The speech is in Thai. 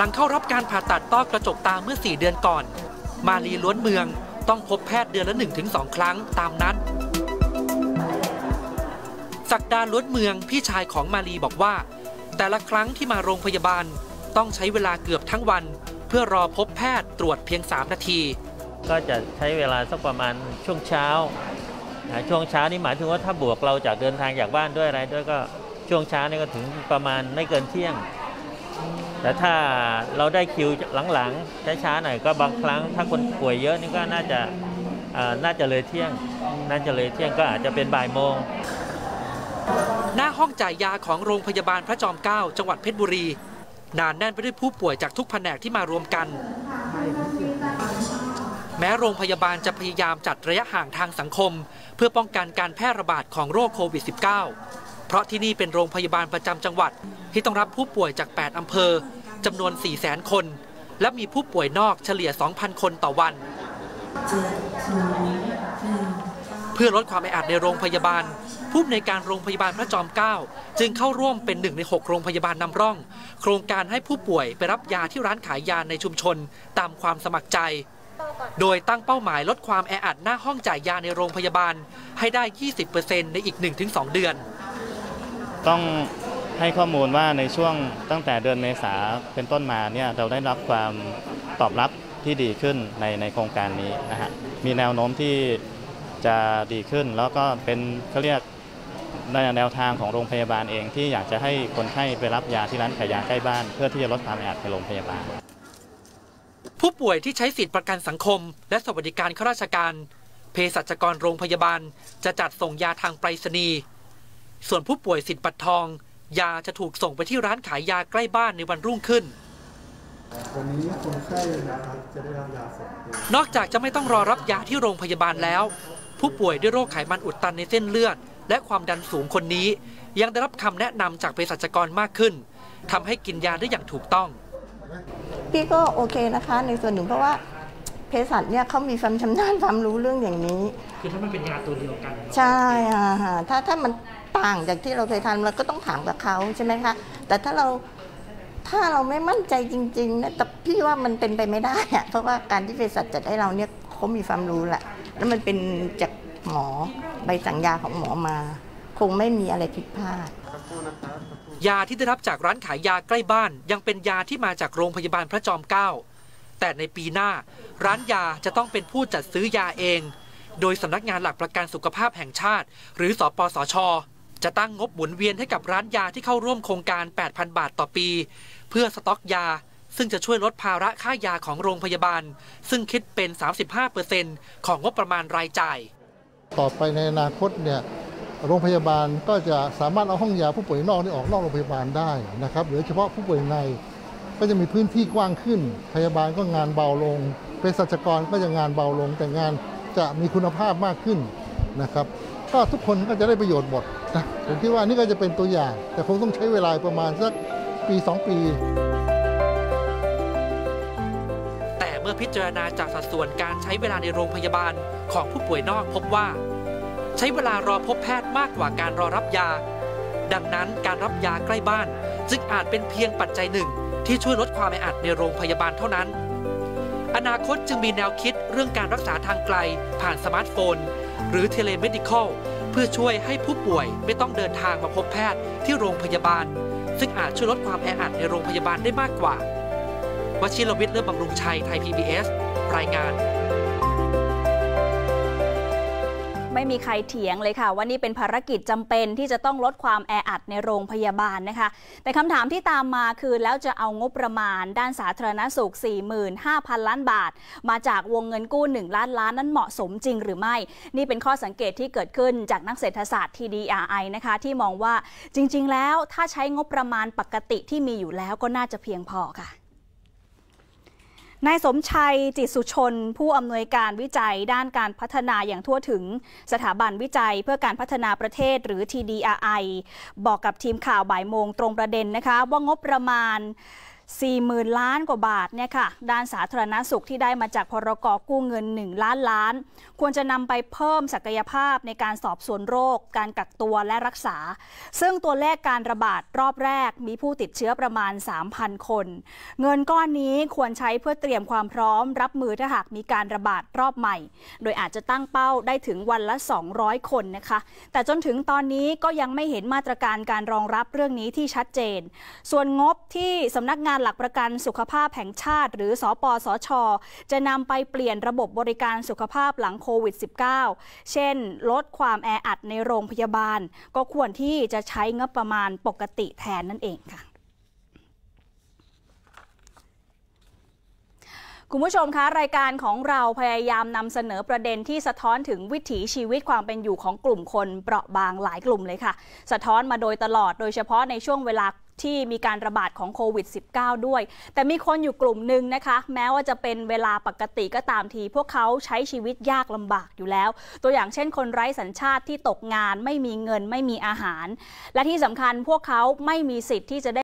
หลังเข้ารับการผ่าตัดต้อกระจกตาเมื่อ 4 เดือนก่อน มาลีล้วนเมืองต้องพบแพทย์เดือนละ 1-2 ครั้งตามนัดศักดาล้วนเมืองพี่ชายของมาลีบอกว่า แต่ละครั้งที่มาโรงพยาบาลต้องใช้เวลาเกือบทั้งวัน เพื่อรอพบแพทย์ตรวจเพียง 3 นาที ก็จะใช้เวลาสักประมาณช่วงเช้า ช่วงเช้านี่หมายถึงว่าถ้าบวกเราจากเดินทางจากบ้านด้วยอะไรด้วยก็ช่วงเช้านี่ก็ถึงประมาณไม่เกินเที่ยง แต่ถ้าเราได้คิวหลังๆช้าๆหน่อยก็บางครั้ง ถ้าคนป่วยเยอะนี่ก็น่าจะน่าจะเลยเที่ยง น่าจะเลยเที่ยงก็อาจจะเป็นบ่ายโมง หน้าห้องจ่ายยาของโรงพยาบาลพระจอมเกล้าจังหวัดเพชรบุรีนานแน่นไปด้วยผู้ป่วยจากทุกแผนกที่มารวมกัน แม้โรงพยาบาลจะพยายามจัดระยะห่างทางสังคม เพื่อป้องกันการแพร่ระบาดของโรคโควิด -19 เพราะที่นี่เป็นโรงพยาบาลประจำจังหวัด ที่ต้องรับผู้ป่วยจาก 8 อำเภอจำนวน 4 0 0 0 0 คน และมีผู้ป่วยนอกเฉลี่ย 2,000 คนต่อวัน เพื่อลดความแออัดในโรงพยาบาล ผู้ในการโรงพยาบาลพระจอมเกล้าจึงเข้าร่วมเป็นหนึ่งใน 6 โรงพยาบาลนำร่อง โครงการให้ผู้ป่วยไปรับยาที่ร้านขายยาในชุมชน ตามความสมัครใจ โดยตั้งเป้าหมายลดความแออัดหน้าห้องจ่ายยาในโรงพยาบาล ให้ได้ 20%ในอีก 1-2 เดือน ต้องให้ข้อมูลว่าในช่วงตั้งแต่เดือนเมษาเป็นต้นมาเนี่ยเราได้รับความตอบรับที่ดีขึ้นในในโครงการนี้นะฮะมีแนวโน้มที่จะดีขึ้น แล้วก็เป็นเขาเรียกในแนวทางของโรงพยาบาลเองที่อยากจะให้คนไข้ไปรับยาที่ร้านขายยาใกล้บ้าน เพื่อที่จะลดความแออัดในโรงพยาบาล ผู้ป่วยที่ใช้สิทธิประกันสังคม และสวัสดิการข้าราชการเภสัชกรโรงพยาบาล จะจัดส่งยาทางไปรษณีย์ ส่วนผู้ป่วยสิทธิ์ปัดทอง ยาจะถูกส่งไปที่ร้านขายยาใกล้บ้านในวันรุ่งขึ้น วันนี้คนไข้นะครับจะได้รับยาสองตัวนอกจากจะไม่ต้องรอรับยาที่โรงพยาบาลแล้ว ผู้ป่วยด้วยโรคไขมันอุดตันในเส้นเลือด และความดันสูงคนนี้ ยังได้รับคำแนะนำจากเภสัชกรมากขึ้นทำให้กินยาได้อย่างถูกต้อง พี่ก็โอเคนะคะ ในส่วนหนึ่งเพราะว่าเภสัชเนี่ยเขามีความชำนาญความรู้เรื่องอย่างนี้ คือถ้ามันเป็นยาตัวเดียวกัน ใช่ค่ะถ้าถ้ามัน ต่างจากที่เราเคยทำเราก็ต้องถามกับเขาใช่ไหมคะแต่ถ้าเราถ้าเราไม่มั่นใจจริงๆนะแต่พี่ว่ามันเป็นไปไม่ได้อะเพราะว่าการที่เภสัชจัดให้เราเนี่ยเขามีความรู้แหละแล้วมันเป็นจากหมอใบสั่งยาของหมอมา คงไม่มีอะไรผิดพลาดยาที่ได้รับจากร้านขายยาใกล้บ้าน ยังเป็นยาที่มาจากโรงพยาบาลพระจอมเกล้าแต่ในปีหน้า ร้านยาจะต้องเป็นผู้จัดซื้อยาเอง โดยสำนักงานหลักประกันสุขภาพแห่งชาติ หรือสอปสช จะตั้งงบหมุนเวียนให้กับร้านยาที่เข้าร่วมโครงการ 8,000 บาทต่อปี เพื่อสต็อกยา ซึ่งจะช่วยลดภาระค่ายาของโรงพยาบาล ซึ่งคิดเป็น 35%ของงบประมาณรายจ่าย ต่อไปในอนาคตเนี่ยโรงพยาบาลก็จะสามารถเอาห้องยาผู้ป่วยนอกนี่ออกนอกโรงพยาบาลได้นะครับหรือเฉพาะผู้ป่วยในก็จะมีพื้นที่กว้างขึ้น พยาบาลก็งานเบาลงเภสัชกรก็จะงานเบาลงแต่งานจะมีคุณภาพมากขึ้นนะครับ ก็ทุกคนก็จะได้ประโยชน์หมด นะผมคิดว่านี่ก็จะเป็นตัวอย่าง แต่คงต้องใช้เวลาประมาณสักปี 2 ปี แต่เมื่อพิจารณาจากสัดส่วนการใช้เวลาในโรงพยาบาลของผู้ป่วยนอกพบว่า ใช้เวลารอพบแพทย์มากกว่าการรอรับยา ดังนั้นการรับยาใกล้บ้าน จึงอาจเป็นเพียงปัจจัยหนึ่ง ที่ช่วยลดความแออัดในโรงพยาบาลเท่านั้น อนาคตจึงมีแนวคิดเรื่องการรักษาทางไกล ผ่านสมาร์ทโฟน หรือ telemedical เพื่อช่วยให้ผู้ป่วยไม่ต้องเดินทางมาพบแพทย์ที่โรงพยาบาล ซึ่งอาจช่วยลดความแออัดในโรงพยาบาลได้มากกว่าวชิรวิทย์เลื่อมบำรุงชัยไทย PBS รายงาน ไม่มีใครเถียงเลยค่ะ ว่านี่เป็นภารกิจจำเป็นที่จะต้องลดความแออัดในโรงพยาบาลนะคะ แต่คำถามที่ตามมาคือแล้วจะเอางบประมาณ ด้านสาธารณสุข 45,000 ล้านบาท มาจากวงเงินกู้ 1 ล้านล้านนั้นเหมาะสมจริงหรือไม่ นี่เป็นข้อสังเกตที่เกิดขึ้นจากนักเศรษฐศาสตร์ TDRI นะคะที่มองว่าจริง ๆ แล้วถ้าใช้งบประมาณปกติที่มีอยู่แล้วก็น่าจะเพียงพอค่ะ นายสมชัยจิตสุชน ผู้อำนวยการวิจัยด้านการพัฒนาอย่างทั่วถึงสถาบันวิจัยเพื่อการพัฒนาประเทศหรือ TDRI บอกกับทีมข่าวบ่ายโมงตรงประเด็นนะคะว่างบประมาณ 40,000 ล้านกว่าบาทเนี่ยค่ะด้านสาธารณสุขที่ได้มาจากพรกกู้เงิน 1 ล้านล้าน ควรจะนำไปเพิ่มศักยภาพในการสอบสวนโรค การกักตัวและรักษา ซึ่งตัวเลขการระบาดรอบแรกมีผู้ติดเชื้อประมาณ 3,000 คน เงินก้อนนี้ควรใช้เพื่อเตรียมความพร้อม รับมือถ้าหากมีการระบาดรอบใหม่ โดยอาจจะตั้งเป้าได้ถึงวันละ 200 คนนะคะ แต่จนถึงตอนนี้ก็ยังไม่เห็นมาตรการการรองรับเรื่องนี้ที่ชัดเจน ส่วนงบที่สำนักงานหลักประกันสุขภาพแห่งชาติ หรือสอปสชจะนำไปเปลี่ยนระบบบริการสุขภาพหลังโควิด -19 เช่น ลดความแออัดในโรงพยาบาล ก็ควรที่จะใช้งบประมาณปกติแทนนั่นเองค่ะคุณผู้ชมคะรายการของเราพยายามนำเสนอประเด็นที่สะท้อนถึงวิถีชีวิตความเป็นอยู่ของกลุ่มคนเปราะบางหลายกลุ่มเลยค่ะ สะท้อนมาโดยตลอดโดยเฉพาะในช่วงเวลา ที่มีการระบาดของโควิด -19 ด้วย แต่มีคนอยู่กลุ่มหนึ่งนะคะ แม้ว่าจะเป็นเวลาปกติก็ตามที พวกเขาใช้ชีวิตยากลำบากอยู่แล้ว ตัวอย่างเช่นคนไร้สัญชาติที่ตกงาน ไม่มีเงินไม่มีอาหาร และที่สำคัญพวกเขาไม่มีสิทธิ์ที่จะได้